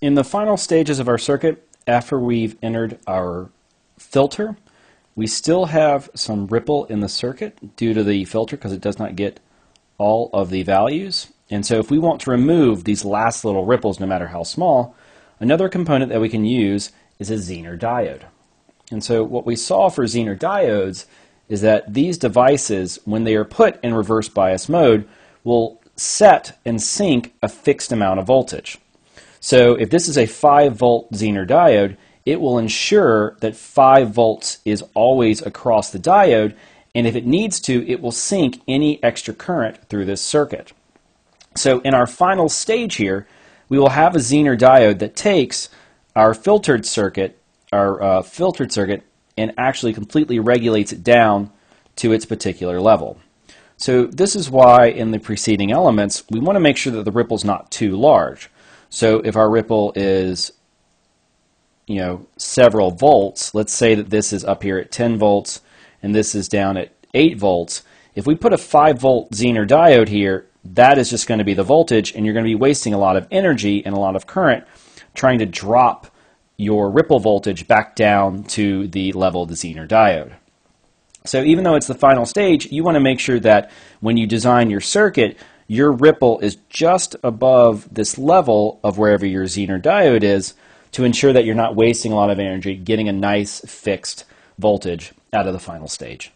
in the final stages of our circuit, after we've entered our filter, we still have some ripple in the circuit due to the filter because it does not get all of the values. And so if we want to remove these last little ripples, no matter how small, another component that we can use is a Zener diode. And so what we saw for Zener diodes is that these devices, when they are put in reverse bias mode, will set and sink a fixed amount of voltage. So if this is a 5 volt Zener diode, it will ensure that 5 volts is always across the diode, and if it needs to, it will sink any extra current through this circuit. So in our final stage here, we will have a Zener diode that takes our filtered circuit, our uh, filtered circuit, and actually completely regulates it down to its particular level. So this is why in the preceding elements, we want to make sure that the ripple is not too large. So if our ripple is you know, several volts, let's say that this is up here at 10 volts and this is down at 8 volts, if we put a 5 volt Zener diode here, that is just going to be the voltage and you're going to be wasting a lot of energy and a lot of current trying to drop your ripple voltage back down to the level of the Zener diode. So even though it's the final stage, you want to make sure that when you design your circuit, your ripple is just above this level of wherever your Zener diode is to ensure that you're not wasting a lot of energy getting a nice fixed voltage out of the final stage.